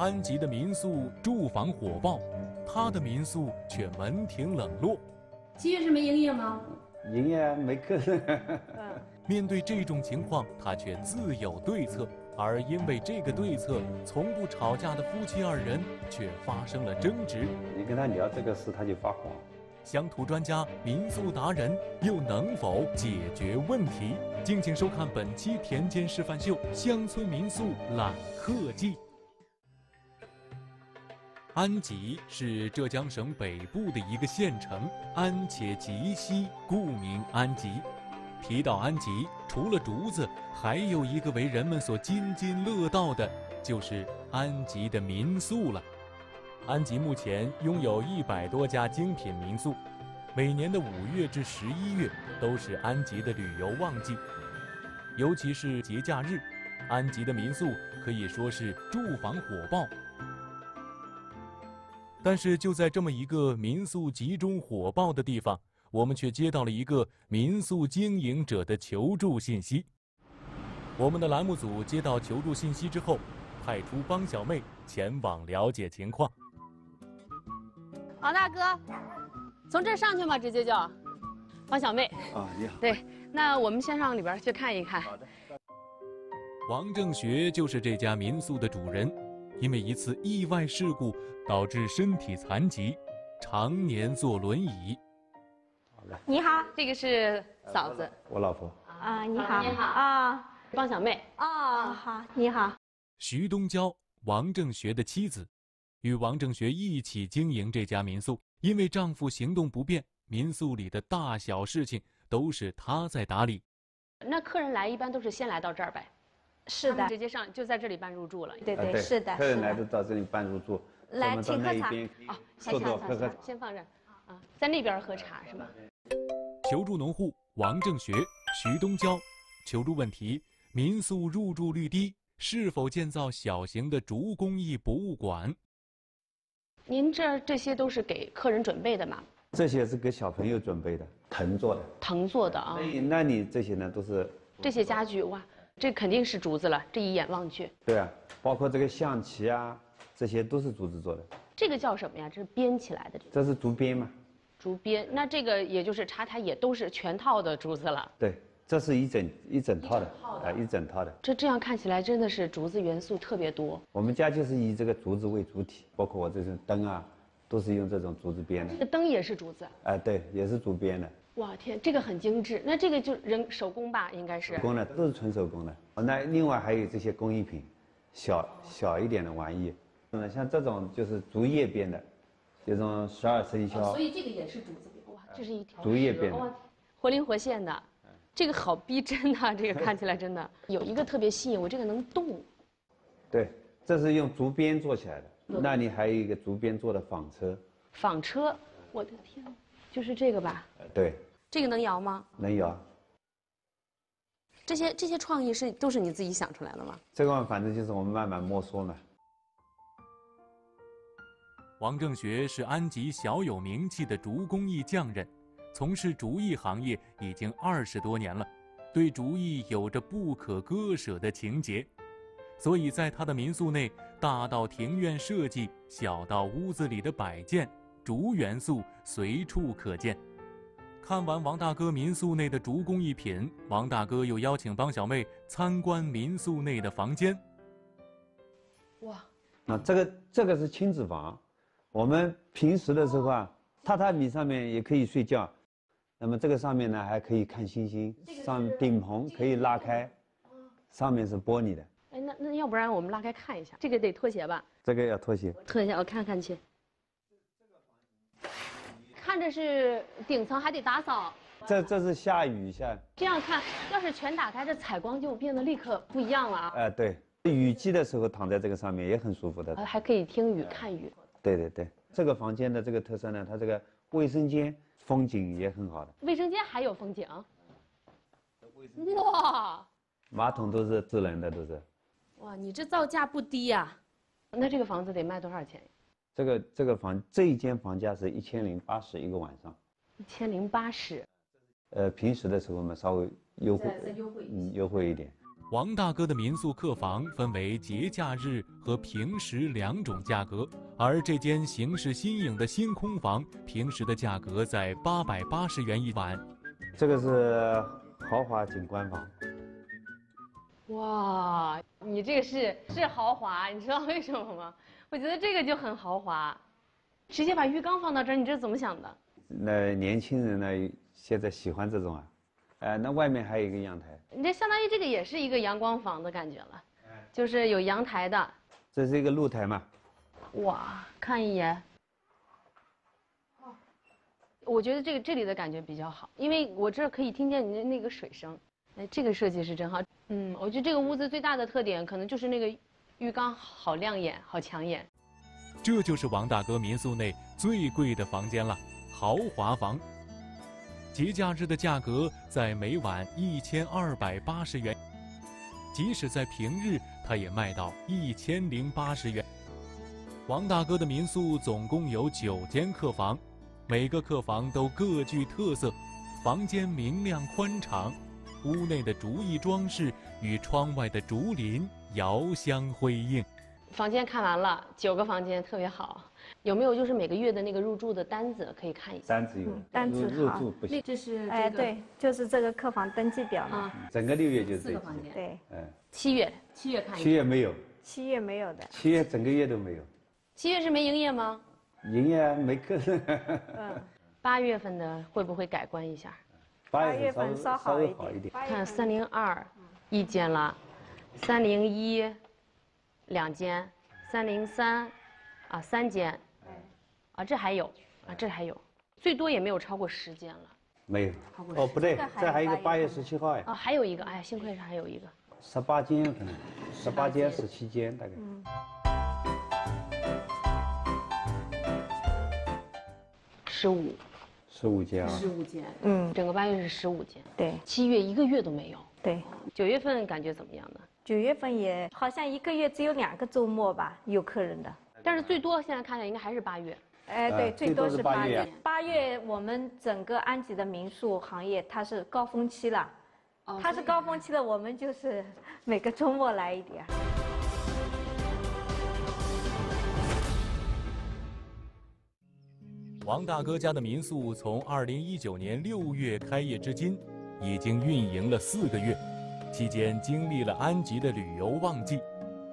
安吉的民宿住房火爆，他的民宿却门庭冷落。七月是没营业吗？营业没客人。面对这种情况，他却自有对策。而因为这个对策，从不吵架的夫妻二人却发生了争执。你跟他聊这个事，他就发火。乡土专家、民宿达人又能否解决问题？敬请收看本期田间示范秀《乡村民宿揽客记》。安吉是浙江省北部的一个县城，安且吉兮，故名安吉。提到安吉，除了竹子，还有一个为人们所津津乐道的，就是安吉的民宿了。安吉目前拥有一百多家精品民宿，每年的五月至十一月都是安吉的旅游旺季，尤其是节假日，安吉的民宿可以说是住房火爆。但是就在这么一个民宿集中火爆的地方。我们却接到了一个民宿经营者的求助信息。我们的栏目组接到求助信息之后，派出帮小妹前往了解情况。王大哥，从这儿上去吗？直接就。王小妹。啊，你好。对，那我们先上里边去看一看。好的。王正学就是这家民宿的主人，因为一次意外事故导致身体残疾，常年坐轮椅。你好，这个是嫂子，我老婆。啊，你好，你好啊，帮小妹。啊，好，你好。徐东娇，王正学的妻子，与王正学一起经营这家民宿。因为丈夫行动不便，民宿里的大小事情都是她在打理。那客人来一般都是先来到这儿呗？是的，直接上就在这里办入住了。对对，是的。客人来都到这里办入住。来，请喝茶。啊，先坐喝喝，先放这儿。啊，在那边喝茶是吗？求助农户王正学、徐东娇，求助问题：民宿入住率低，是否建造小型的竹工艺博物馆？您这这些都是给客人准备的吗？这些是给小朋友准备的，藤做的。藤做的啊。那你这些呢？都是这些家具哇，这肯定是竹子了，这一眼望去。对啊，包括这个象棋啊，这些都是竹子做的。这个叫什么呀？这是编起来的。这是竹编吗？竹编，那这个也就是茶台也都是全套的竹子了。对，这是一整一整套的，啊，一整套的。这这样看起来真的是竹子元素特别多。我们家就是以这个竹子为主体，包括我这些灯啊，都是用这种竹子编的。这灯也是竹子？哎，对，也是竹编的。哇天，这个很精致。那这个就人手工吧，应该是。手工的都是纯手工的。那另外还有这些工艺品，小小一点的玩意，嗯，像这种就是竹叶编的。这种十二生肖，所以这个也是竹子编哇，这是一条竹叶编的，活灵活现的，这个好逼真啊！这个看起来真的有一个特别吸引我，这个能动。对，这是用竹编做起来的。那你还有一个竹编做的纺车。纺车，我的天，就是这个吧？对。这个能摇吗？能摇。这些这些创意是都是你自己想出来的吗？这个反正就是我们慢慢摸索嘛。王正学是安吉小有名气的竹工艺匠人，从事竹艺行业已经二十多年了，对竹艺有着不可割舍的情结，所以在他的民宿内，大到庭院设计，小到屋子里的摆件，竹元素随处可见。看完王大哥民宿内的竹工艺品，王大哥又邀请帮小妹参观民宿内的房间。哇，那这个这个是亲子房。我们平时的时候啊，榻榻米上面也可以睡觉，那么这个上面呢还可以看星星，上顶棚可以拉开，上面是玻璃的。哎，那那要不然我们拉开看一下，这个得脱鞋吧？这个要脱鞋。脱一下我看看去。看着是顶层还得打扫。这这是下雨下。这样看，要是全打开，这采光就变得立刻不一样了啊。哎，对，雨季的时候躺在这个上面也很舒服的。还可以听雨看雨。对对对，这个房间的这个特色呢，它这个卫生间风景也很好的。卫生间还有风景？哇！马桶都是智能的，都是。哇，你这造价不低呀？那这个房子得卖多少钱？这个这个房这一间房价是一千零八十一个晚上。一千零八十。呃，平时的时候嘛，稍微优惠，再优惠嗯，优惠一点。王大哥的民宿客房分为节假日和平时两种价格，而这间形式新颖的星空房，平时的价格在八百八十元一晚。这个是豪华景观房。哇，你这个是是豪华，你知道为什么吗？我觉得这个就很豪华，直接把浴缸放到这儿，你这是怎么想的？那年轻人呢，现在喜欢这种啊，呃，那外面还有一个阳台。你这相当于这个也是一个阳光房的感觉了，就是有阳台的。这是一个露台嘛？哇，看一眼。我觉得这个这里的感觉比较好，因为我这儿可以听见你的那个水声。哎，这个设计是真好。嗯，我觉得这个屋子最大的特点可能就是那个浴缸好亮眼，好抢眼。这就是王大哥民宿内最贵的房间了，豪华房。节假日的价格在每晚一千二百八十元，即使在平日，它也卖到一千零八十元。王大哥的民宿总共有九间客房，每个客房都各具特色，房间明亮宽敞，屋内的竹艺装饰与窗外的竹林遥相辉映。房间看完了，九个房间特别好。有没有就是每个月的那个入住的单子可以看一下？单子有，单子入住不行。这是哎，对，就是这个客房登记表啊。整个六月就是四个房间。对，嗯。七月，七月看一。七月没有。七月没有的。七月整个月都没有。七月是没营业吗？营业没客人。嗯。八月份的会不会改观一下？八月份稍好微好一点。看三零二，一间了，三零一，两间，三零三，啊三间。啊，这还有，啊，这还有，最多也没有超过十间了。没有，哦，不对，这还有一个八月十七号呀。啊，还有一个，哎，幸亏是还有一个。十八间可能，十八间、十七间大概。十五。十五间啊。十五间，嗯，整个八月是十五间。对。七月一个月都没有。对。九月份感觉怎么样呢？九月份也好像一个月只有两个周末吧，有客人的。但是最多现在看起来应该还是八月。哎，对，最多是八月。八月我们整个安吉的民宿行业它是高峰期了，它是高峰期的，我们就是每个周末来一点。王大哥家的民宿从二零一九年六月开业至今，已经运营了四个月，期间经历了安吉的旅游旺季，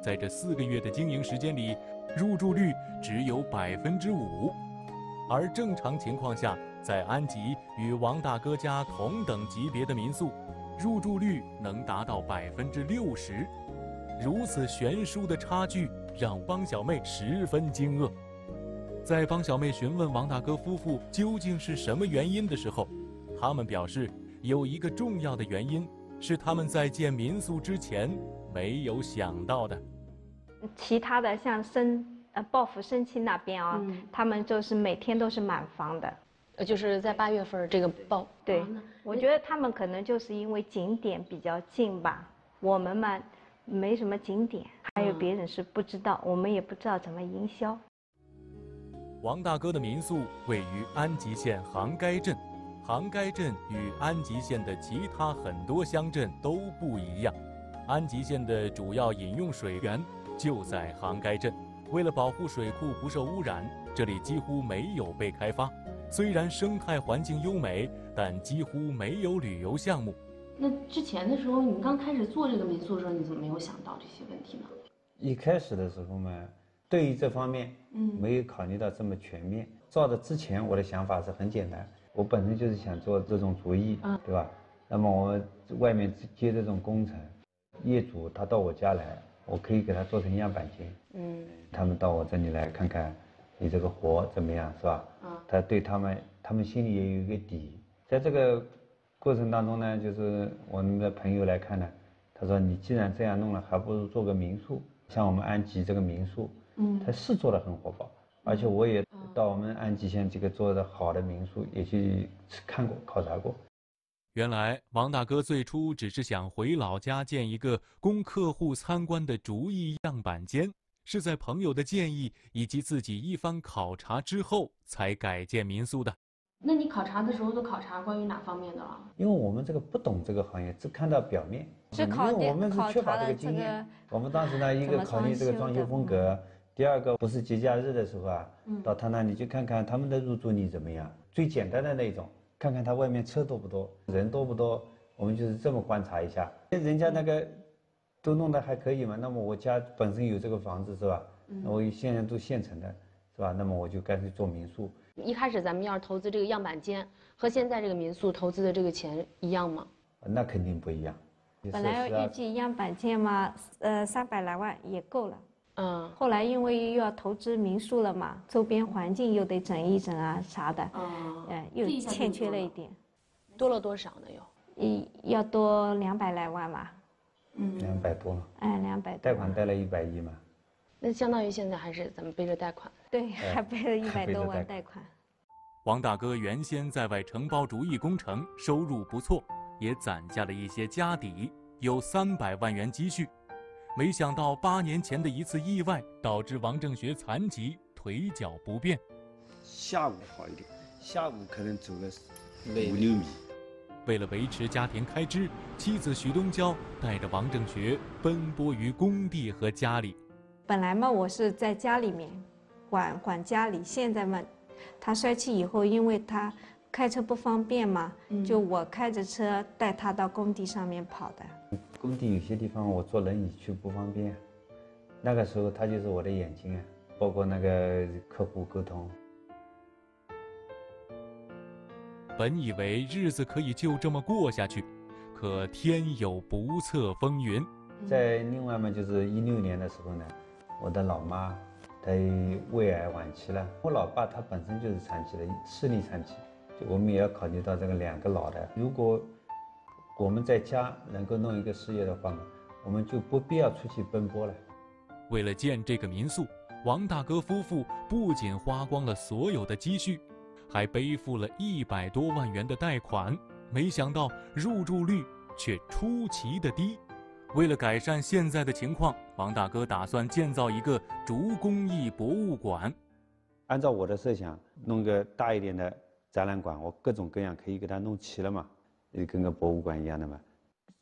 在这四个月的经营时间里。入住率只有百分之五，而正常情况下，在安吉与王大哥家同等级别的民宿，入住率能达到百分之六十。如此悬殊的差距让汪小妹十分惊愕。在帮小妹询问王大哥夫妇究竟是什么原因的时候，他们表示有一个重要的原因是他们在建民宿之前没有想到的。其他的像申呃报复申亲那边啊，他们就是每天都是满房的，呃就是在八月份这个报。对，我觉得他们可能就是因为景点比较近吧，我们嘛没什么景点，还有别人是不知道，我们也不知道怎么营销。王大哥的民宿位于安吉县杭垓镇，杭垓镇与安吉县的其他很多乡镇都不一样，安吉县的主要饮用水源。就在杭垓镇，为了保护水库不受污染，这里几乎没有被开发。虽然生态环境优美，但几乎没有旅游项目。那之前的时候，你刚开始做这个民宿的时候，你怎么没有想到这些问题呢？一开始的时候嘛，对于这方面，嗯，没有考虑到这么全面。照着之前，我的想法是很简单，我本身就是想做这种主意，嗯，对吧？那么我外面接这种工程，业主他到我家来。我可以给他做成样板间，嗯，他们到我这里来看看，你这个活怎么样，是吧？啊，他对他们，他们心里也有一个底。在这个过程当中呢，就是我们的朋友来看呢，他说你既然这样弄了，还不如做个民宿。像我们安吉这个民宿，嗯，它是做的很火爆，而且我也到我们安吉县这个做的好的民宿也去看过、考察过。原来王大哥最初只是想回老家建一个供客户参观的竹艺样板间，是在朋友的建议以及自己一番考察之后才改建民宿的。那你考察的时候都考察关于哪方面的了？因为我们这个不懂这个行业，只看到表面。是考我们是缺乏这个经验。我们当时呢，一个考虑这个装修风格，第二个不是节假日的时候啊，到他那里去看看他们的入住率怎么样，最简单的那种，看看他外面车多不多，人多不多，我们就是这么观察一下。人家那个都弄得还可以嘛，那么我家本身有这个房子是吧？我现在都现成的，是吧？那么我就干脆做民宿。一开始咱们要是投资这个样板间，和现在这个民宿投资的这个钱一样吗？那肯定不一样。本来预计样板间嘛，呃，三百来万也够了。嗯。后来因为又要投资民宿了嘛，周边环境又得整一整啊啥的。嗯。哎，又欠缺了一点。多了多少呢？又？一要多两百来万嘛。嗯。两百多了。哎，两百。贷款贷了一百亿嘛。那相当于现在还是咱们背着贷款。对，还背了一百多万贷款。王大哥原先在外承包竹艺工程，收入不错，也攒下了一些家底，有三百万元积蓄。没想到八年前的一次意外，导致王正学残疾，腿脚不便。下午好一点，下午可能走个五六米。为了维持家庭开支，妻子徐东娇带着王正学奔波于工地和家里。本来嘛，我是在家里面管管家里。现在嘛，他摔气以后，因为他开车不方便嘛，就我开着车带他到工地上面跑的。工地有些地方我坐轮椅去不方便，那个时候他就是我的眼睛啊，包括那个客户沟通。本以为日子可以就这么过下去，可天有不测风云。在另外嘛，就是一六年的时候呢。我的老妈，她胃癌晚期了。我老爸他本身就是残疾的，视力残疾，就我们也要考虑到这个两个老的。如果我们在家能够弄一个事业的话呢，我们就不必要出去奔波了。为了建这个民宿，王大哥夫妇不仅花光了所有的积蓄，还背负了一百多万元的贷款。没想到入住率却出奇的低。为了改善现在的情况，王大哥打算建造一个竹工艺博物馆。按照我的设想，弄个大一点的展览馆，我各种各样可以给它弄齐了嘛，就跟个博物馆一样的嘛。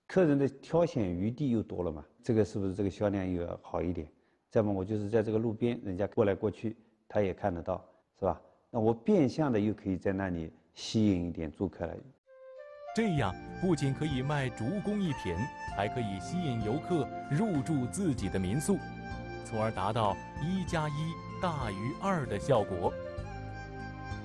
客人的挑选余地又多了嘛，这个是不是这个销量又要好一点？再么我就是在这个路边，人家过来过去，他也看得到，是吧？那我变相的又可以在那里吸引一点住客来。这样不仅可以卖竹工艺品，还可以吸引游客入住自己的民宿，从而达到一加一大于二的效果。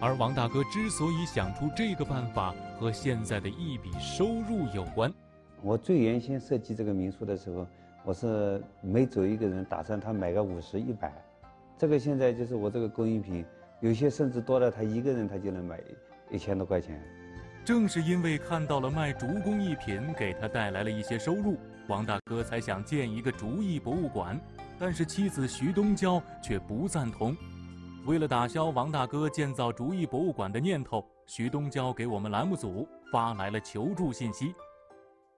而王大哥之所以想出这个办法，和现在的一笔收入有关。我最原先设计这个民宿的时候，我是每走一个人打算他买个五十一百，这个现在就是我这个工艺品，有些甚至多了，他一个人他就能买一千多块钱。正是因为看到了卖竹工艺品给他带来了一些收入，王大哥才想建一个竹艺博物馆。但是妻子徐东娇却不赞同。为了打消王大哥建造竹艺博物馆的念头，徐东娇给我们栏目组发来了求助信息。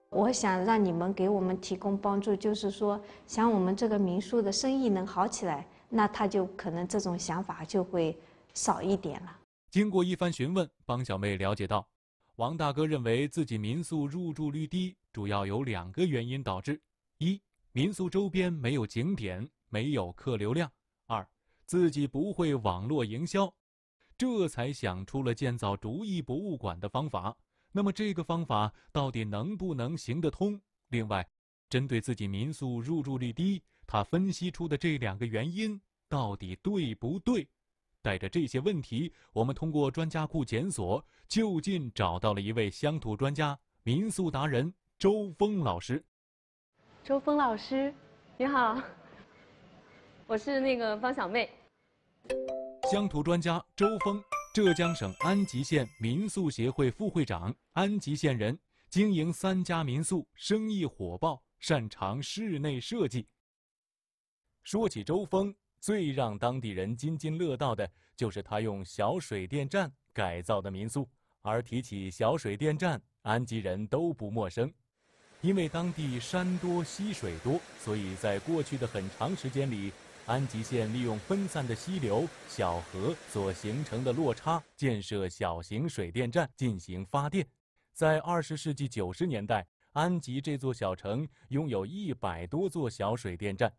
我想让你们给我们提供帮助，就是说，想我们这个民宿的生意能好起来，那他就可能这种想法就会少一点了。经过一番询问，帮小妹了解到。王大哥认为自己民宿入住率低，主要有两个原因导致：一、民宿周边没有景点，没有客流量；二、自己不会网络营销，这才想出了建造竹艺博物馆的方法。那么这个方法到底能不能行得通？另外，针对自己民宿入住率低，他分析出的这两个原因到底对不对？带着这些问题，我们通过专家库检索，就近找到了一位乡土专家、民宿达人周峰老师。周峰老师，你好，我是那个方小妹。乡土专家周峰，浙江省安吉县民宿协会副会长，安吉县人，经营三家民宿，生意火爆，擅长室内设计。说起周峰。最让当地人津津乐道的就是他用小水电站改造的民宿。而提起小水电站，安吉人都不陌生，因为当地山多溪水多，所以在过去的很长时间里，安吉县利用分散的溪流、小河所形成的落差，建设小型水电站进行发电。在二十世纪九十年代，安吉这座小城拥有一百多座小水电站。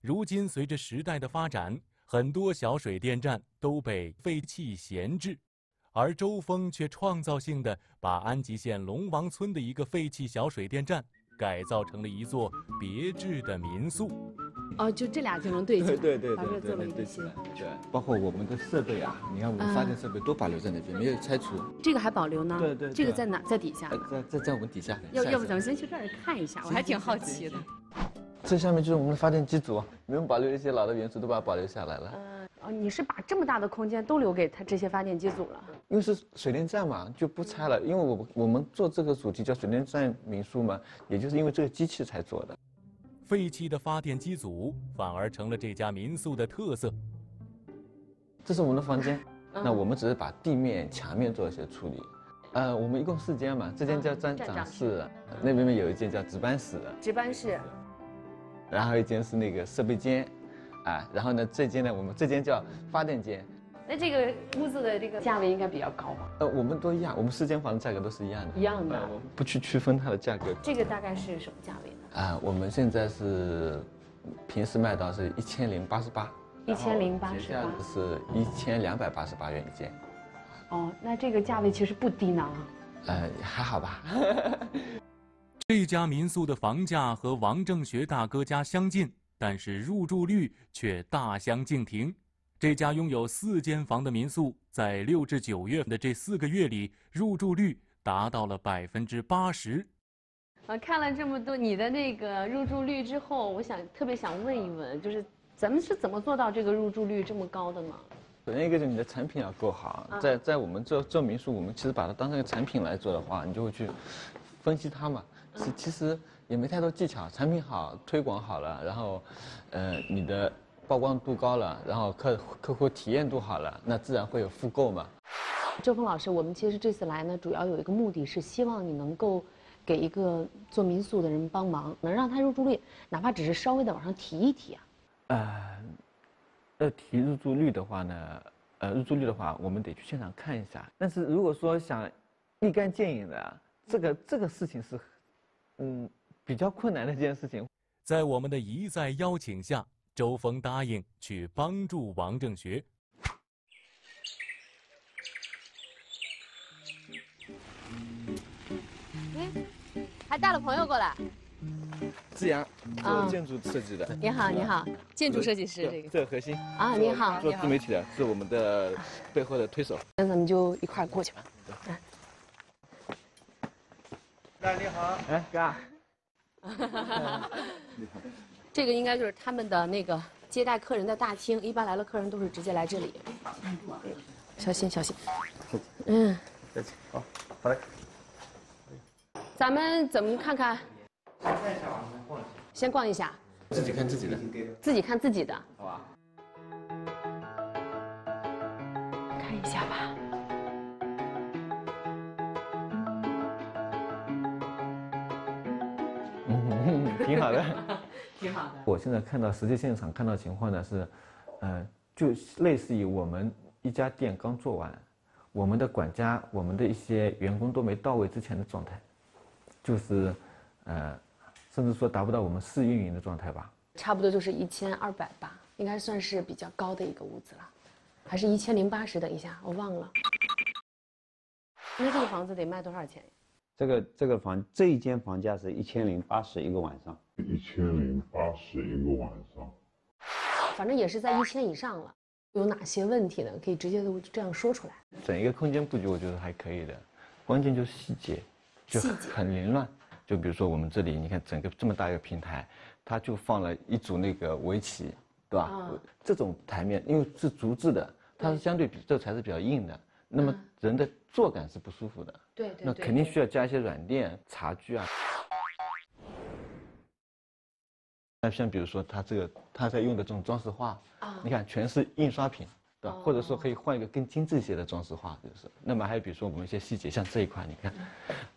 如今，随着时代的发展，很多小水电站都被废弃闲置，而周峰却创造性的把安吉县龙王村的一个废弃小水电站改造成了一座别致的民宿。哦，就这俩就能对起来，对对把这做了一个新。对，包括我们的设备啊，你看我们发电设备都保留在那边，没有拆除。这个还保留呢？对对。这个在哪？在底下。在在在我们底下。要要不咱们先去这儿看一下，我还挺好奇的。这下面就是我们的发电机组，没有保留一些老的元素，都把它保留下来了。嗯，哦，你是把这么大的空间都留给他这些发电机组了？因为是水电站嘛，就不拆了。因为我我们做这个主题叫水电站民宿嘛，也就是因为这个机器才做的。废弃的发电机组反而成了这家民宿的特色。这是我们的房间，那我们只是把地面、墙面做一些处理。呃，我们一共四间嘛，这间叫站长室，那边面有一间叫值班室。值班室。然后一间是那个设备间，啊，然后呢这间呢我们这间叫发电间。那这个屋子的这个价位应该比较高吧？呃，我们都一样，我们四间房的价格都是一样的。一样的。不去区分它的价格。这个大概是什么价位？啊，我们现在是平时卖到是一千零八十八，一千零八十八是一千两百八十八元一件。哦，那这个价位其实不低呢。呃，还好吧。这家民宿的房价和王正学大哥家相近，但是入住率却大相径庭。这家拥有四间房的民宿，在六至九月份的这四个月里，入住率达到了百分之八十。啊，看了这么多你的那个入住率之后，我想特别想问一问，就是咱们是怎么做到这个入住率这么高的呢？首先一个是你的产品要够好，在在我们做做民宿，我们其实把它当成一个产品来做的话，你就会去分析它嘛。是其实也没太多技巧，产品好，推广好了，然后，呃，你的曝光度高了，然后客客户体验度好了，那自然会有复购嘛。周峰老师，我们其实这次来呢，主要有一个目的是希望你能够。给一个做民宿的人帮忙，能让他入住率哪怕只是稍微的往上提一提啊。呃，要提入住率的话呢，呃，入住率的话，我们得去现场看一下。但是如果说想立竿见影的，这个这个事情是，嗯，比较困难的一件事情。在我们的一再邀请下，周峰答应去帮助王正学。还带了朋友过来，志阳做建筑设计的。你好，你好，建筑设计师这个这个核心啊，你好，做自媒体的是我们的背后的推手。那咱们就一块过去吧。来，你好，哎，哥。你好。这个应该就是他们的那个接待客人的大厅，一般来了客人都是直接来这里。小心，小心。嗯。再见。好，好嘞。咱们怎么看看？先看一下吧，先逛一下。先逛一下。自己看自己的。自己看自己的。好吧。看一下吧。嗯，挺好的。挺好的。我现在看到实际现场看到情况呢是，呃，就类似于我们一家店刚做完，我们的管家、我们的一些员工都没到位之前的状态。就是，呃，甚至说达不到我们试运营的状态吧。差不多就是一千二百吧，应该算是比较高的一个屋子了，还是一千零八十？等一下，我忘了。那这个房子得卖多少钱？这个这个房这一间房价是一千零八十一个晚上。一千零八十一个晚上。反正也是在一千以上了。有哪些问题呢？可以直接都这样说出来。整一个空间布局，我觉得还可以的，关键就是细节。就很凌乱，就比如说我们这里，你看整个这么大一个平台，它就放了一组那个围棋，对吧？这种台面因为是竹制的，它是相对比这材质比较硬的，那么人的坐感是不舒服的。对对。那肯定需要加一些软垫、茶具啊。那像比如说它这个，它在用的这种装饰画，你看全是印刷品。对吧？或者说可以换一个更精致一些的装饰画，就是。那么还有比如说我们一些细节，像这一块，你看，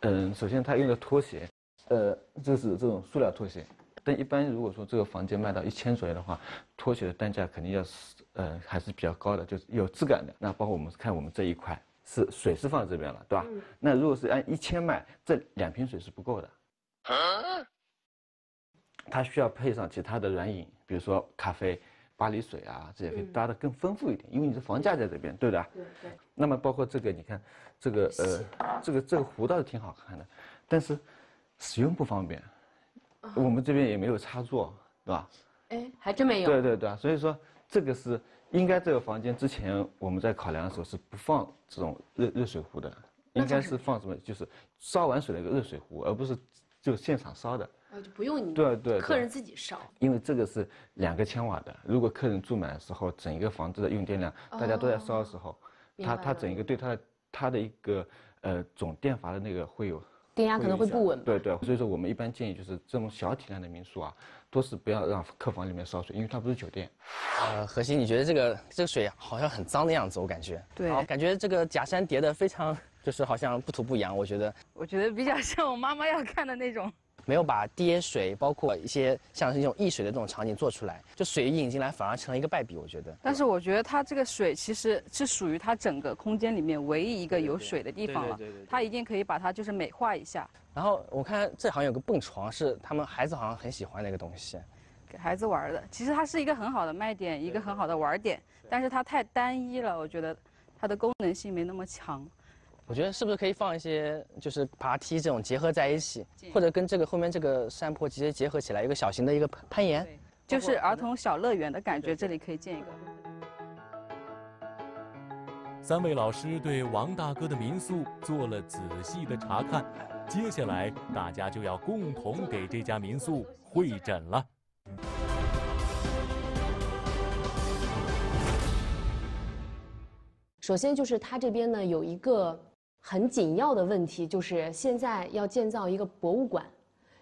嗯，首先它用的拖鞋，呃，这是这种塑料拖鞋。但一般如果说这个房间卖到一千左右的话，拖鞋的单价肯定要是呃还是比较高的，就是有质感的。那包括我们看我们这一块是水是放在这边了，对吧？那如果是按一千卖，这两瓶水是不够的。它需要配上其他的软饮，比如说咖啡、巴黎水啊，这些可以搭的更丰富一点，因为你的房价在这边，对的。对对。那么包括这个，你看这个呃，这个这个壶倒是挺好看的，但是使用不方便。我们这边也没有插座，对吧？哎，还真没有。对对对，所以说这个是应该这个房间之前我们在考量的时候是不放这种热热水壶的，应该是放什么？就是烧完水的一个热水壶，而不是就现场烧的。哦，就不用你对对客人自己烧，因为这个是两个千瓦的，如果客人住满的时候，整一个房子的用电量，大家都在烧的时候，它它整一个对它的它的一个呃总电阀的那个会有电压可能会不稳。对对，所以说我们一般建议就是这种小体量的民宿啊，都是不要让客房里面烧水，因为它不是酒店。呃，何鑫，你觉得这个这个水好像很脏的样子，我感觉。对，感觉这个假山叠的非常，就是好像不土不洋，我觉得。我觉得比较像我妈妈要看的那种。没有把跌水，包括一些像是这种溢水的这种场景做出来，就水引进来反而成了一个败笔，我觉得。但是我觉得它这个水其实是属于它整个空间里面唯一一个有水的地方了，它一定可以把它就是美化一下。然后我看这好像有个蹦床，是他们孩子好像很喜欢的一个东西，给孩子玩的。其实它是一个很好的卖点，一个很好的玩点，但是它太单一了，我觉得它的功能性没那么强。我觉得是不是可以放一些，就是爬梯这种结合在一起，或者跟这个后面这个山坡直接结合起来，一个小型的一个攀岩，就是儿童小乐园的感觉。这里可以建一个。三位老师对王大哥的民宿做了仔细的查看，接下来大家就要共同给这家民宿会诊了。首先就是他这边呢有一个。很紧要的问题就是现在要建造一个博物馆，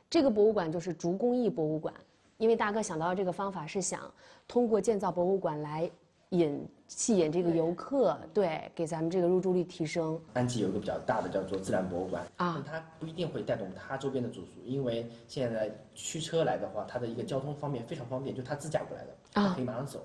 这个博物馆就是竹工艺博物馆。因为大哥想到这个方法是想通过建造博物馆来引吸引这个游客，对，给咱们这个入住率提升。安吉有一个比较大的叫做自然博物馆啊，它不一定会带动它周边的住宿，因为现在驱车来的话，它的一个交通方面非常方便，就它自驾过来的啊，可以马上走。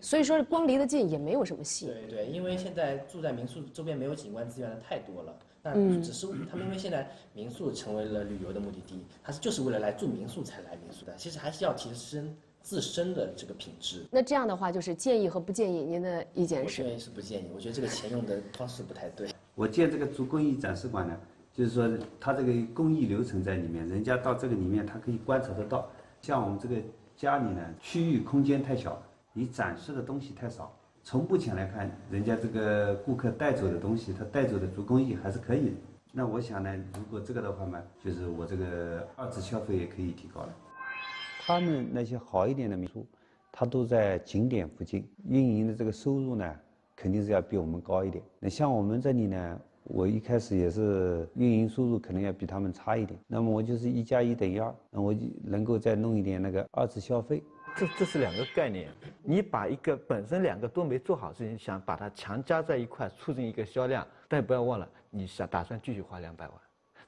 所以说光离得近也没有什么戏。对对，因为现在住在民宿周边没有景观资源的太多了，那只是他们因为现在民宿成为了旅游的目的地，他是就是为了来住民宿才来民宿的。其实还是要提升自身的这个品质。那这样的话，就是建议和不建议，您的意见是？我建议是不建议，我觉得这个钱用的方式不太对。我建这个竹工艺展示馆呢，就是说它这个工艺流程在里面，人家到这个里面，他可以观察得到。像我们这个家里呢，区域空间太小。你展示的东西太少，从目前来看，人家这个顾客带走的东西，他带走的足工艺还是可以。那我想呢，如果这个的话嘛，就是我这个二次消费也可以提高了。他们那些好一点的民宿，它都在景点附近，运营的这个收入呢，肯定是要比我们高一点。那像我们这里呢，我一开始也是运营收入可能要比他们差一点。那么我就是一加一等于二，那我就能够再弄一点那个二次消费。这这是两个概念，你把一个本身两个都没做好事情，想把它强加在一块，促进一个销量，但不要忘了，你想打算继续花两百万，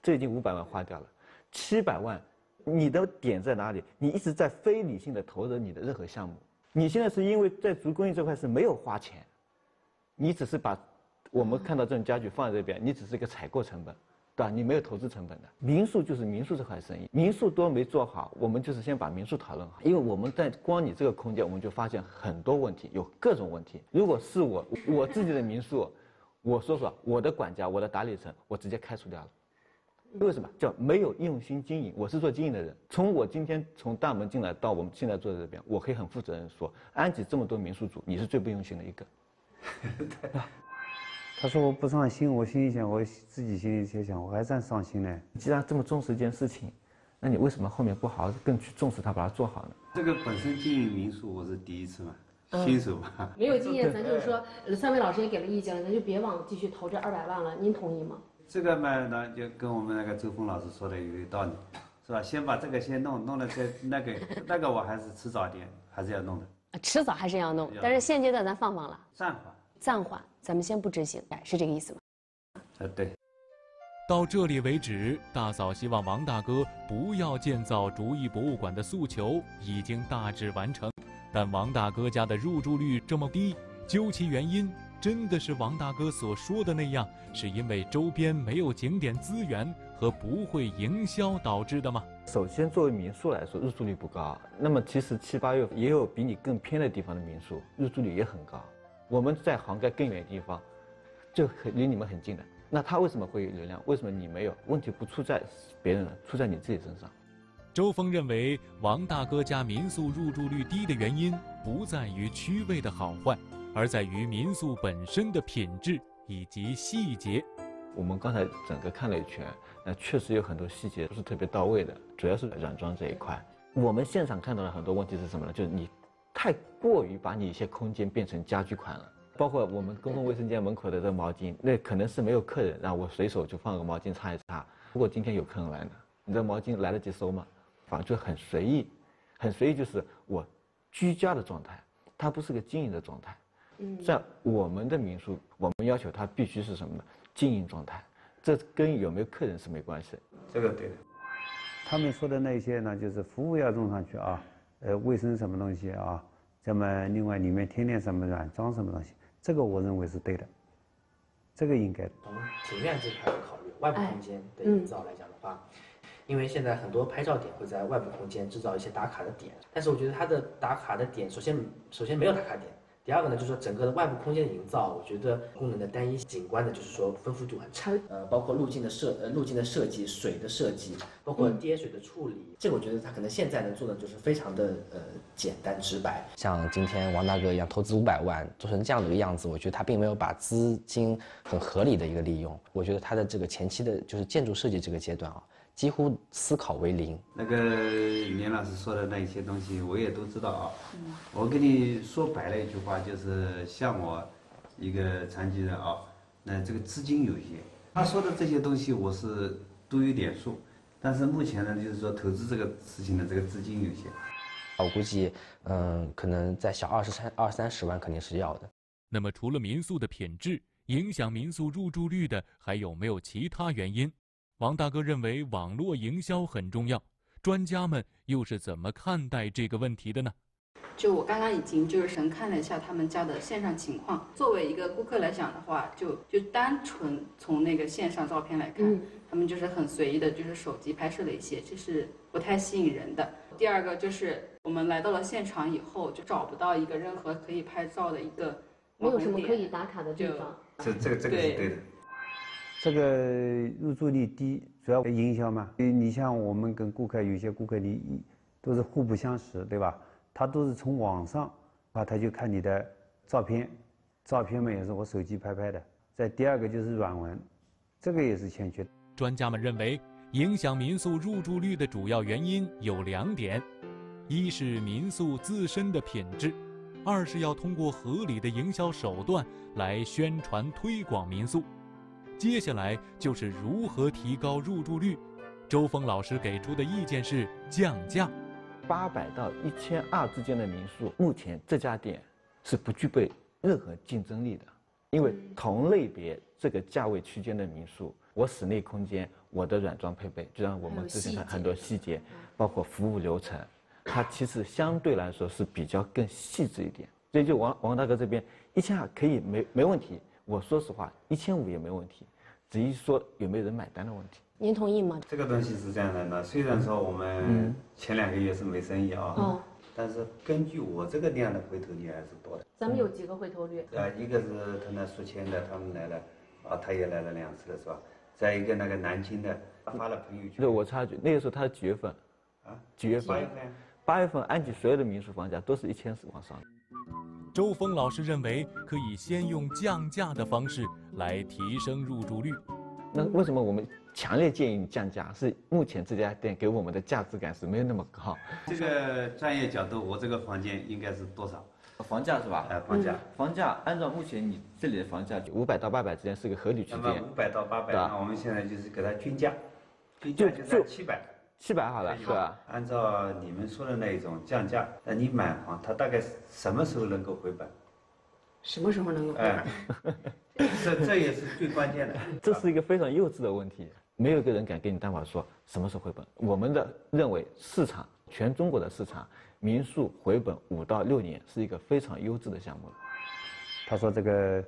这已经五百万花掉了，七百万，你的点在哪里？你一直在非理性的投入你的任何项目，你现在是因为在足工艺这块是没有花钱，你只是把我们看到这种家具放在这边，你只是一个采购成本。对吧？你没有投资成本的民宿就是民宿这块生意，民宿都没做好，我们就是先把民宿讨论好。因为我们在光你这个空间，我们就发现很多问题，有各种问题。如果是我我自己的民宿，我说说我的管家，我的打理层，我直接开除掉了。为什么？叫没有用心经营。我是做经营的人，从我今天从大门进来到我们现在坐在这边，我可以很负责任说，安吉这么多民宿主，你是最不用心的一个。对吧？他说我不上心，我心里想，我自己心里在想，我还算上心呢。既然这么重视一件事情，那你为什么后面不好好更去重视它，把它做好呢？这个本身经营民宿我是第一次嘛，新手嘛。没有经验，咱就是说，三位老师也给了意见了，咱就别往继续投这二百万了。您同意吗？这个嘛，那就跟我们那个周峰老师说的有道理，是吧？先把这个先弄，弄了再那个那个，我还是迟早点还是要弄的。迟早还是要弄，但是现阶段咱放放了，暂缓，暂缓。咱们先不执行，是这个意思吗？呃，对。到这里为止，大嫂希望王大哥不要建造竹艺博物馆的诉求已经大致完成。但王大哥家的入住率这么低，究其原因，真的是王大哥所说的那样，是因为周边没有景点资源和不会营销导致的吗？首先，作为民宿来说，入住率不高。那么，其实七八月也有比你更偏的地方的民宿，入住率也很高。我们在杭盖更远的地方，就很离你们很近的。那他为什么会有流量？为什么你没有？问题不出在别人，出在你自己身上。周峰认为，王大哥家民宿入住率低的原因不在于区位的好坏，而在于民宿本身的品质以及细节。我们刚才整个看了一圈，那确实有很多细节不是特别到位的，主要是软装这一块。我们现场看到的很多问题是什么呢？就是你太过于把你一些空间变成家居款了，包括我们公共卫生间门口的这个毛巾，那可能是没有客人，然后我随手就放个毛巾擦一擦。如果今天有客人来呢，你这毛巾来得及收吗？反正就很随意，很随意，就是我居家的状态，它不是个经营的状态。嗯，在我们的民宿，我们要求它必须是什么呢？经营状态，这跟有没有客人是没关系。这个对的。他们说的那些呢，就是服务要用上去啊，呃，卫生什么东西啊，那么另外里面添点什么软装什么东西，这个我认为是对的，这个应该。从庭院这块考虑，外部空间的营造来讲的话。因为现在很多拍照点会在外部空间制造一些打卡的点，但是我觉得它的打卡的点，首先首先没有打卡点，第二个呢就是说整个的外部空间的营造，我觉得功能的单一，景观的就是说丰富度很差。呃，包括路径的设呃路径的设计，水的设计，包括跌水的处理，这个我觉得它可能现在能做的就是非常的呃简单直白。像今天王大哥一样投资五百万做成这样的一个样子，我觉得他并没有把资金很合理的一个利用。我觉得他的这个前期的就是建筑设计这个阶段啊。几乎思考为零。那个连老师说的那些东西，我也都知道啊。我跟你说白了一句话，就是像我一个残疾人啊，那这个资金有限。他说的这些东西，我是都有点数，但是目前呢，就是说投资这个事情的这个资金有限。我估计，嗯，可能在小二十三二三十万肯定是要的。那么，除了民宿的品质，影响民宿入住率的还有没有其他原因？王大哥认为网络营销很重要，专家们又是怎么看待这个问题的呢？就我刚刚已经就是神看了一下他们家的线上情况，作为一个顾客来讲的话，就就单纯从那个线上照片来看，他们就是很随意的，就是手机拍摄了一些，这是不太吸引人的。第二个就是我们来到了现场以后，就找不到一个任何可以拍照的一个，没有什么可以打卡的地方。这这个这个是对的。这个入住率低，主要营销嘛。你像我们跟顾客，有些顾客你都是互不相识，对吧？他都是从网上啊，他就看你的照片，照片嘛也是我手机拍拍的。再第二个就是软文，这个也是欠缺。专家们认为，影响民宿入住率的主要原因有两点：一是民宿自身的品质，二是要通过合理的营销手段来宣传推广民宿。接下来就是如何提高入住率。周峰老师给出的意见是降价。八百到一千二之间的民宿，目前这家店是不具备任何竞争力的。因为同类别这个价位区间的民宿，我室内空间、我的软装配备，就像我们之前的很多细节，包括服务流程，它其实相对来说是比较更细致一点。所以就王王大哥这边一千二可以没没问题。我说实话，一千五也没问题，只是说有没有人买单的问题。您同意吗？这个东西是这样的，那虽然说我们前两个月是没生意啊，但是根据我这个量的回头率还是多的。咱们有几个回头率？呃，一个是他那宿迁的，他们来了，啊，他也来了两次了，是吧？再一个那个南京的，他发了朋友圈。对，我插一句，那个时候他是几月份？啊？几月份？八月份。八月份，安吉所有的民宿房价都是一千四往上。周峰老师认为，可以先用降价的方式来提升入住率。那为什么我们强烈建议你降价？是目前这家店给我们的价值感是没有那么高。这个专业角度，我这个房间应该是多少？房价是吧？哎，房价。房价按照目前你这里的房价，五百到八百之间是个合理区间。五百到八百，那我们现在就是给它均价，均价就在七百。七百好了，是吧？按照你们说的那一种降价，那你买房，它大概什么时候能够回本？什么时候能够回本？这这也是最关键的。这是一个非常幼稚的问题，没有一个人敢给你担保说什么时候回本。我们的认为，市场全中国的市场，民宿回本五到六年是一个非常优质的项目。他说这个，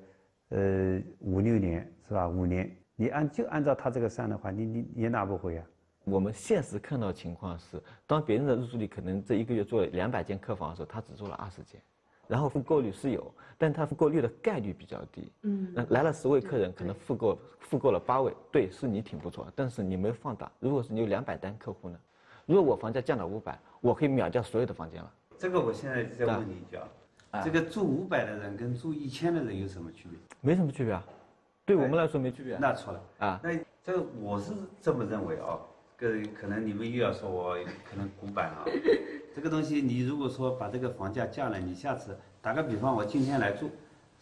呃，五六年是吧？五年，你按就按照他这个算的话，你你也拿不回啊。我们现实看到情况是，当别人的入住率可能这一个月做了两百间客房的时候，他只做了二十间，然后复购率是有，但他复购率的概率比较低。嗯，那来了十位客人，可能复购复购了八位，对，是你挺不错，但是你没放大。如果是你有两百单客户呢？如果我房价降到五百，我可以秒掉所有的房间了。这个我现在再问你一句啊，这个住五百的人跟住一千的人有什么区别？没什么区别啊，对我们来说没区别。那错了啊，那这个我是这么认为啊。个可能你们又要说我可能古板啊，这个东西你如果说把这个房价降了，你下次打个比方，我今天来住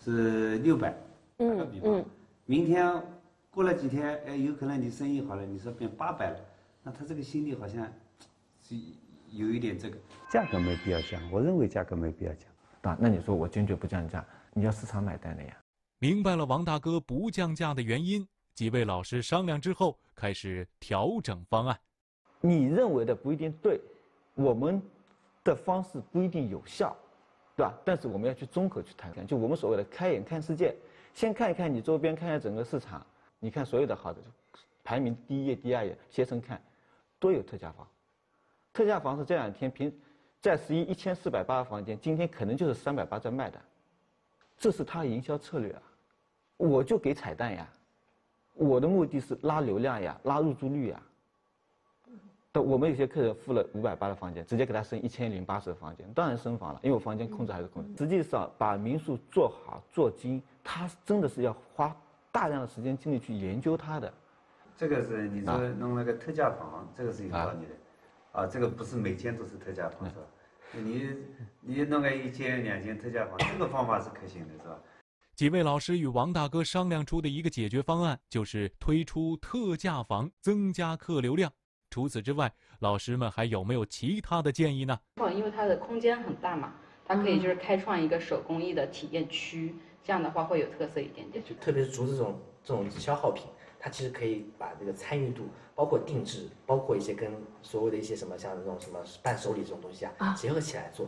是六百，打个比方，明天过了几天，哎，有可能你生意好了，你说变八百了，那他这个心里好像是有一点这个价格没必要降，我认为价格没必要降，啊，那你说我坚决不降价，你要市场买单的呀。明白了王大哥不降价的原因。几位老师商量之后，开始调整方案。你认为的不一定对，我们的方式不一定有效，对吧？但是我们要去综合去谈，就我们所谓的开眼看世界，先看一看你周边，看看整个市场。你看所有的好的，排名第一页、第二页，携程看，都有特价房。特价房是这两天平，在十一一千四百八房间，今天可能就是三百八在卖的，这是他营销策略啊！我就给彩蛋呀。我的目的是拉流量呀，拉入住率呀。但我们有些客人付了五百八的房间，直接给他升一千零八十的房间，当然升房了，因为我房间控制还是控制。实际上，把民宿做好做精，他真的是要花大量的时间精力去研究它的。这个是你说弄那个特价房，这个是有道理的。啊，这个不是每间都是特价房是吧？你你弄个一间两间特价房，这个方法是可行的是吧？几位老师与王大哥商量出的一个解决方案，就是推出特价房，增加客流量。除此之外，老师们还有没有其他的建议呢？因为它的空间很大嘛，它可以就是开创一个手工艺的体验区，这样的话会有特色一点点。就特别是竹子这种这种消耗品，它其实可以把这个参与度，包括定制，包括一些跟所谓的一些什么像这种什么伴手礼这种东西啊，结合起来做，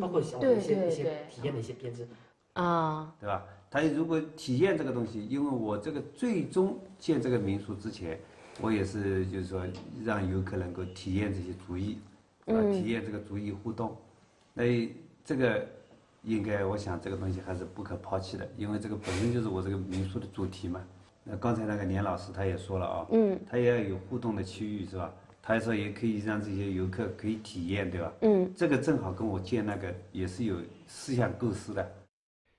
包括像一些一些体验的一些编织，啊，对吧？他如果体验这个东西，因为我这个最终建这个民宿之前，我也是就是说让游客能够体验这些竹艺，啊，体验这个竹艺互动，那这个应该我想这个东西还是不可抛弃的，因为这个本身就是我这个民宿的主题嘛。那刚才那个年老师他也说了啊，嗯，他也要有互动的区域是吧？他说也可以让这些游客可以体验对吧？嗯，这个正好跟我建那个也是有思想构思的。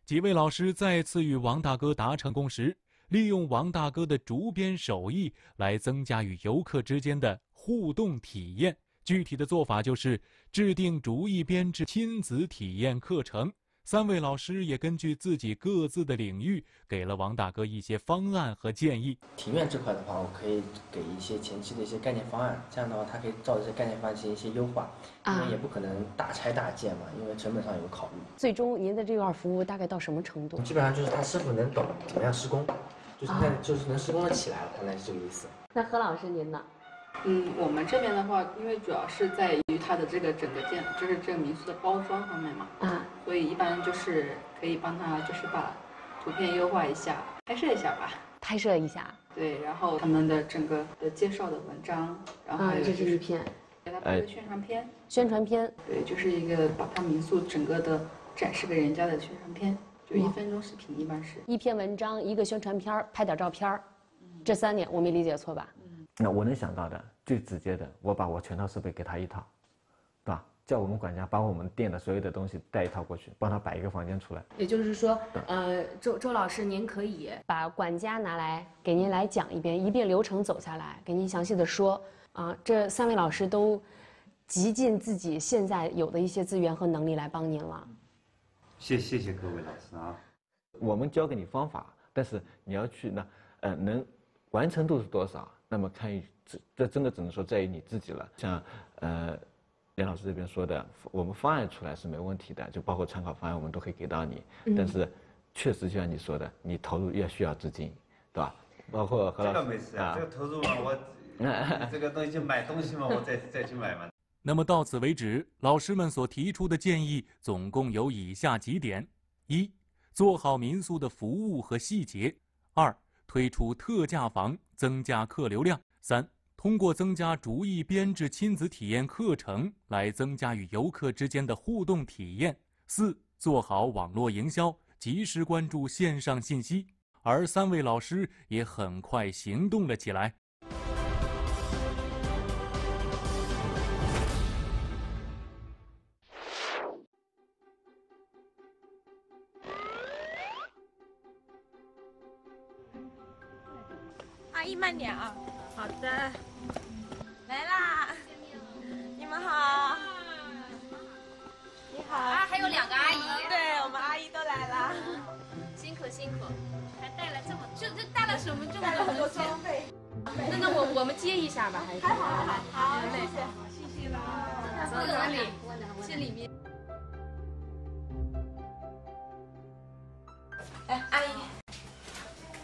几位老师再次与王大哥达成共识，利用王大哥的竹编手艺来增加与游客之间的互动体验。具体的做法就是制定竹艺编制亲子体验课程。三位老师也根据自己各自的领域，给了王大哥一些方案和建议。庭院这块的话，我可以给一些前期的一些概念方案，这样的话，他可以照着这些概念方案进行一些优化。因为也不可能大拆大建嘛，因为成本上有考虑。最终您的这块服务大概到什么程度？基本上就是他师傅能懂怎么样施工，就是那就是能施工的起来了，大概是这个意思。那何老师您呢？嗯，我们这边的话，因为主要是在于它的这个整个建，就是这个民宿的包装方面嘛，啊，所以一般就是可以帮他，就是把图片优化一下，拍摄一下吧，拍摄一下，对，然后他们的整个的介绍的文章，然后这是一篇，给他拍个宣传片，宣传片，对，就是一个把他民宿整个的展示给人家的宣传片，就一分钟视频，一般是一篇文章，一个宣传片，拍点照片，这三点我没理解错吧？那我能想到的最直接的，我把我全套设备给他一套？叫我们管家把我们店的所有的东西带一套过去，帮他摆一个房间出来。也就是说，呃，周周老师，您可以把管家拿来给您来讲一遍，一遍流程走下来，给您详细的说。啊，这三位老师都极尽自己现在有的一些资源和能力来帮您了。谢谢谢各位老师啊，我们教给你方法，但是你要去那，呃，能完成度是多少？那么看于这这真的只能说在于你自己了。像呃，连老师这边说的，我们方案出来是没问题的，就包括参考方案我们都可以给到你。但是确实就像你说的，你投入要需要资金，对吧？包括何老师这个没事啊，这个投入嘛，我 这个东西就买东西嘛，我再再去买嘛。那么到此为止，老师们所提出的建议总共有以下几点：一、做好民宿的服务和细节；二、推出特价房，增加客流量；三、通过增加逐一编制亲子体验课程来增加与游客之间的互动体验；四、做好网络营销，及时关注线上信息。而三位老师也很快行动了起来。阿姨慢点啊！好的，辛苦辛苦，还带了这么就就带了什么这么多装备？那那我我们接一下吧，还是？好好好，好，谢谢，谢谢啦。这个哪里？这里面。来，阿姨，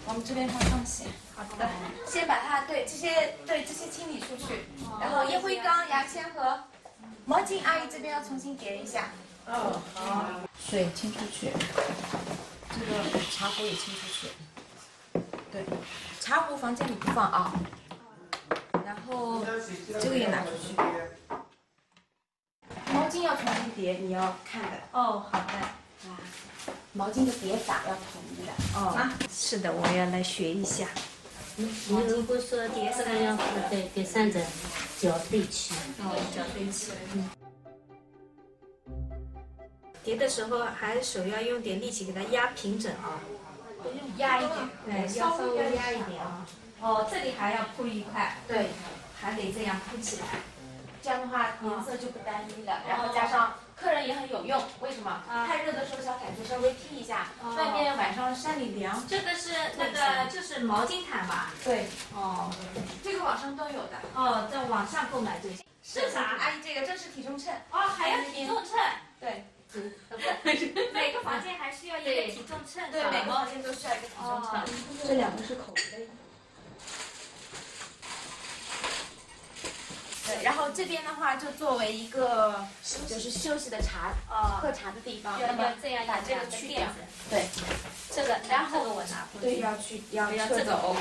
我们这边放东西。好的，先把它对这些对这些清理出去，然后烟灰缸、牙签和毛巾，阿姨这边要重新叠一下。哦，好。水清出去，这个茶壶也清出去。对，茶壶房间里不放啊。然后这个也拿出去。毛巾要重新叠，你要看的。哦，好的。啊，毛巾的叠法要统一的。哦，啊，是的，我要来学一下。你如果说叠三个要对叠三者脚对齐，哦，脚对齐。嗯。叠的时候还手要用点力气给它压平整啊。压一点，对，稍微压一点啊。哦，这里还要铺一块。对，还得这样铺起来，这样的话颜色就不单一了，然后加上。客人也很有用，为什么？太热的时候小毯子稍微披一下，外面晚上山里凉。这个是那个就是毛巾毯吧？对。哦，这个网上都有的。哦，在网上购买就行。是啥？阿姨，这个这是体重秤。哦，还要体重秤。对。每个房间还需要一个体重秤。对，每个房间都需要一个体重秤。这两个是口碑。对，然后这边的话就作为一个就是休息的茶，喝茶的地方，那么把这个去掉，对，这个，然后我拿对，要去要撤走，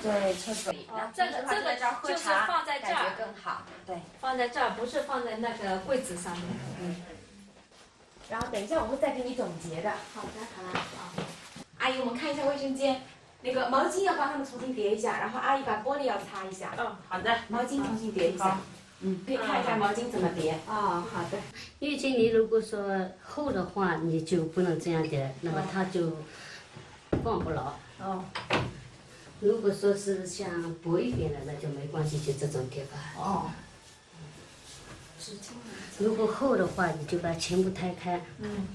对，撤走。这个这个就是放在这儿，感觉更好，对，放在这儿，不是放在那个柜子上面，嗯。然后等一下我会再给你总结的。好的，好了，好。阿姨，我们看一下卫生间，那个毛巾要帮他们重新叠一下，然后阿姨把玻璃要擦一下。嗯，好的。毛巾重新叠一下。嗯，可以看一下毛巾怎么叠。哦，好的。浴巾你如果说厚的话，你就不能这样叠，那么它就放不牢。哦。如果说是像薄一点的，那就没关系，就这种叠法。哦。如果厚的话，你就把全部摊开。嗯。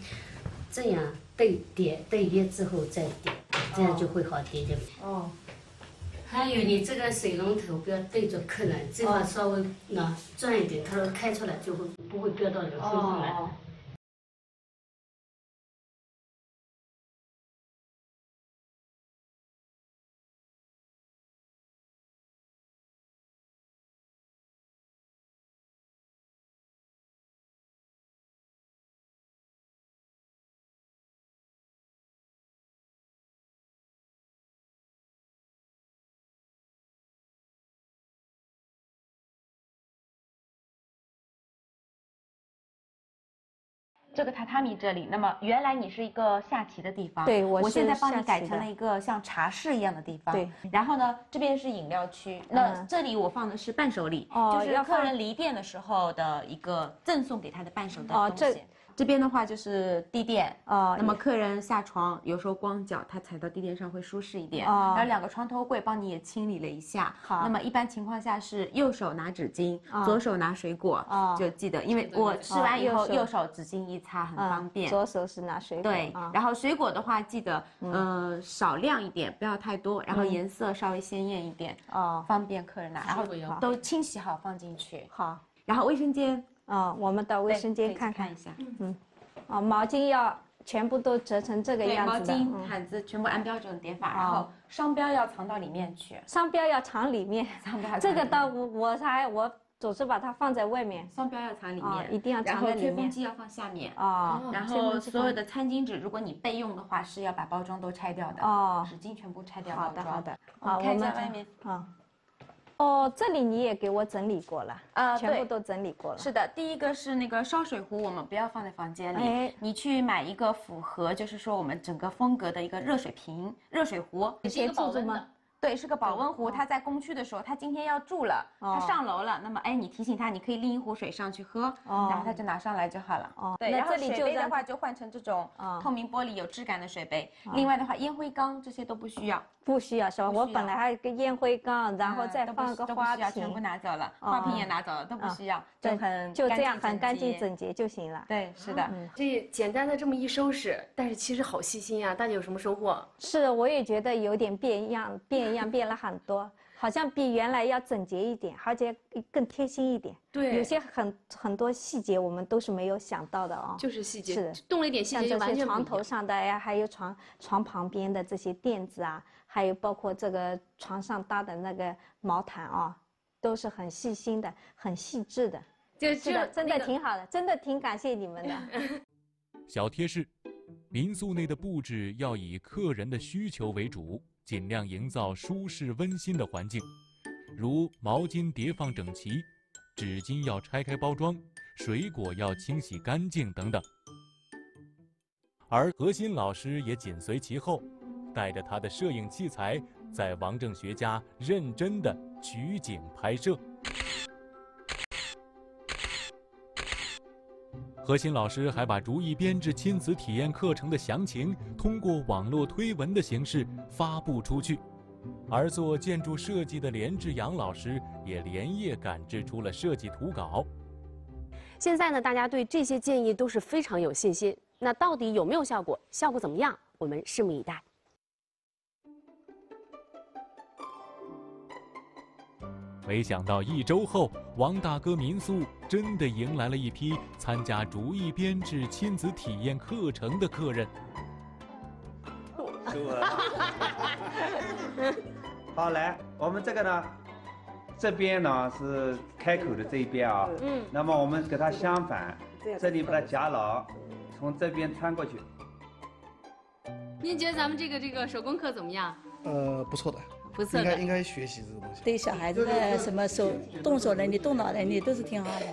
这样对叠对叠之后再叠，这样就会好叠点。哦。还有你这个水龙头不要对着客人，最好稍微呢转一点，它开出来就会不会飙到你的身上来。这个榻榻米这里，那么原来你是一个下棋的地方，对，我现在帮你改成了一个像茶室一样的地方。对，然后呢，这边是饮料区，那这里我放的是伴手礼，就是客人离店的时候的一个赠送给他的伴手的东西。这边的话就是地垫，哦，那么客人下床有时候光脚，他踩到地垫上会舒适一点。哦，然后两个床头柜帮你也清理了一下。好，那么一般情况下是右手拿纸巾，左手拿水果。哦，就记得，因为我吃完以后右手纸巾一擦很方便。左手是拿水果。对，然后水果的话记得，嗯，少量一点，不要太多，然后颜色稍微鲜艳一点，哦，方便客人拿。然后都清洗好放进去。好，然后卫生间。啊，我们到卫生间看看一下。嗯，啊，毛巾要全部都折成这个样子的。毛巾、毯子全部按标准叠法，然后商标要藏到里面去。商标要藏里面。商标。这个倒我我才我总是把它放在外面，商标要藏里面，一定要藏在里面。吹风机要放下面啊。然后所有的餐巾纸，如果你备用的话，是要把包装都拆掉的哦，纸巾全部拆掉。好的好的，好，看一下外面啊。哦，这里你也给我整理过了啊，全部都整理过了。是的，第一个是那个烧水壶，我们不要放在房间里。哎，你去买一个符合，就是说我们整个风格的一个热水瓶、热水壶，你是一个保温的。对，是个保温壶。他在工区的时候，他今天要住了，他上楼了。那么，哎，你提醒他，你可以拎一壶水上去喝，然后他就拿上来就好了。哦，对。然后水杯的话，就换成这种透明玻璃有质感的水杯。另外的话，烟灰缸这些都不需要，不需要是吧？我本来还有个烟灰缸，然后再放个花瓶，全部拿走了，花瓶也拿走了，都不需要，就很就这样很干净整洁就行了。对，是的。这简单的这么一收拾，但是其实好细心啊。大家有什么收获？是，我也觉得有点变样，变样变了很多。好像比原来要整洁一点，而且更贴心一点。对，有些很很多细节我们都是没有想到的哦。就是细节，是动了一点细节就完全床头上的呀，还有床床旁边的这些垫子啊，还有包括这个床上搭的那个毛毯啊，都是很细心的，很细致的。就是的，真的挺好的，真的挺感谢你们的。小贴士：民宿内的布置要以客人的需求为主。尽量营造舒适温馨的环境，如毛巾叠放整齐，纸巾要拆开包装，水果要清洗干净等等。而何鑫老师也紧随其后，带着他的摄影器材，在王正学家认真的取景拍摄。何鑫老师还把竹艺编制亲子体验课程的详情通过网络推文的形式发布出去，而做建筑设计的连志阳老师也连夜赶制出了设计图稿。现在呢，大家对这些建议都是非常有信心。那到底有没有效果？效果怎么样？我们拭目以待。没想到一周后，王大哥民宿真的迎来了一批参加竹艺编制亲子体验课程的客人。好，来，我们这个呢，这边呢是开口的这一边啊。嗯。那么我们给它相反，这里把它夹牢，从这边穿过去。您觉得咱们这个这个手工课怎么样？呃，不错的。应该应该学习这个东西，对小孩子的什么手动手能力、动脑能力都是挺好的。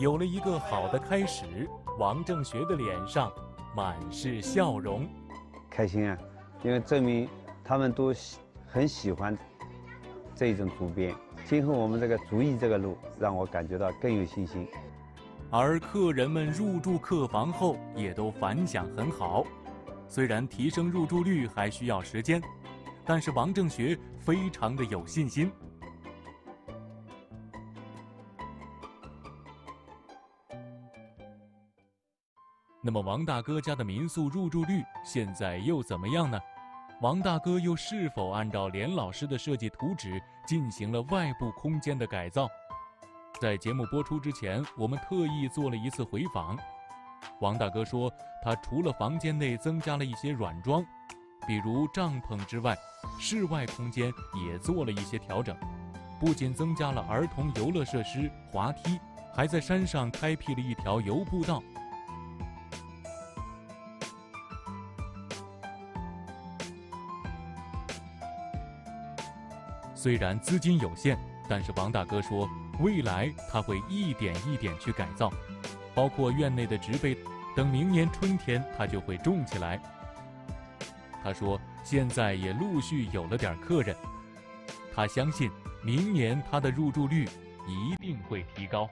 有了一个好的开始，王正学的脸上满是笑容，开心啊！因为证明他们都喜很喜欢这种竹编。今后我们这个竹艺这个路，让我感觉到更有信心。而客人们入住客房后，也都反响很好。虽然提升入住率还需要时间。但是王正学非常的有信心。那么王大哥家的民宿入住率现在又怎么样呢？王大哥又是否按照连老师的设计图纸进行了外部空间的改造？在节目播出之前，我们特意做了一次回访。王大哥说，他除了房间内增加了一些软装。比如帐篷之外，室外空间也做了一些调整，不仅增加了儿童游乐设施滑梯，还在山上开辟了一条游步道。虽然资金有限，但是王大哥说，未来他会一点一点去改造，包括院内的植被，等明年春天他就会种起来。他说：“现在也陆续有了点客人，他相信明年他的入住率一定会提高。”